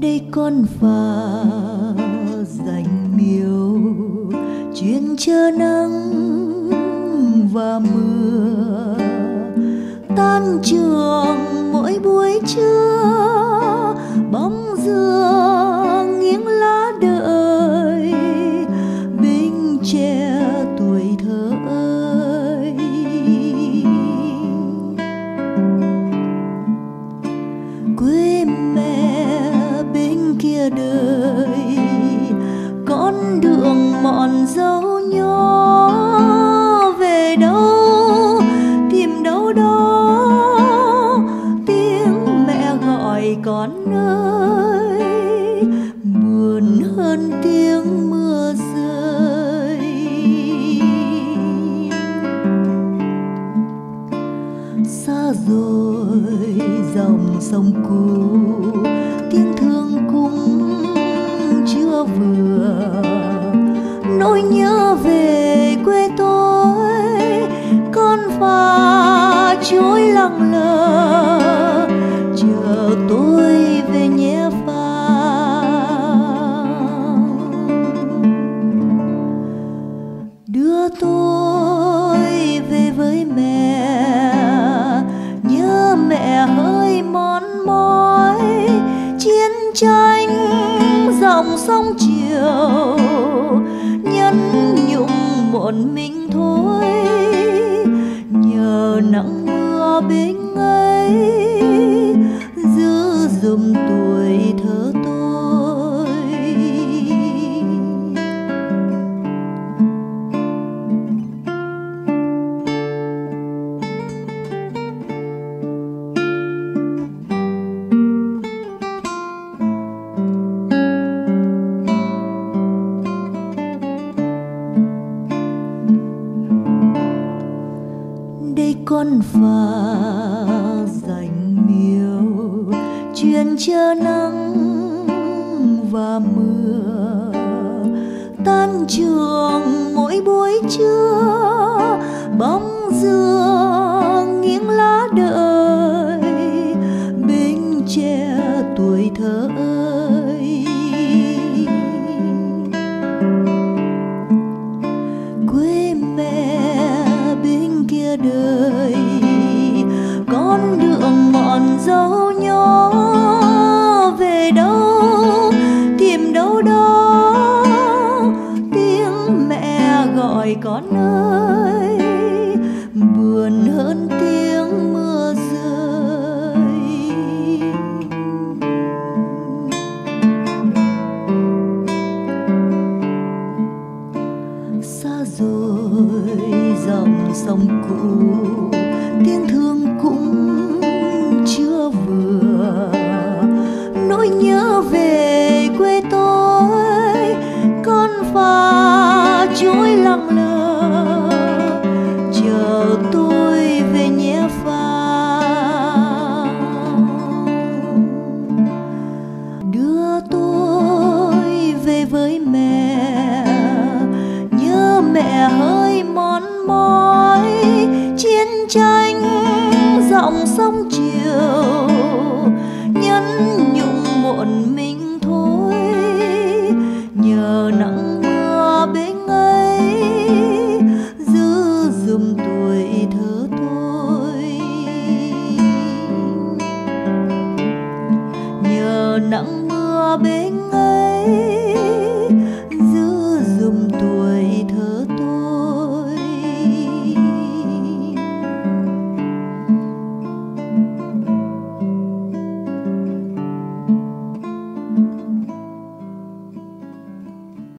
đây con phà dành miêu chuyên chờ nắng và mưa. Còn dấu nhỏ về đâu? Tìm đâu đó tiếng mẹ gọi con ơi. Buồn hơn tiếng mưa rơi. Xa rồi dòng sông cũ pha chuối trôi lặng lờ chờ tôi về nhé pha. đưa tôi về với mẹ. Nhớ mẹ hơi mòn mỏi. Chiến tranh dòng sông chiều. Nhẫn nhung một mình thôi. Dùm tuổi thơ tôi. Đây con phà dành miêu chuyên chờ nắng và mưa. Tan trường mỗi buổi trưa sông cũ, tiếng thương cũng chưa vừa. Nỗi nhớ về quê tôi, con phà trôi lặng lờ. Chờ tôi về nhé pha. Đưa tôi về với mẹ, nhớ mẹ hơi mòn mỏi tranh dòng sông chiều nhẫn nhung muộn mình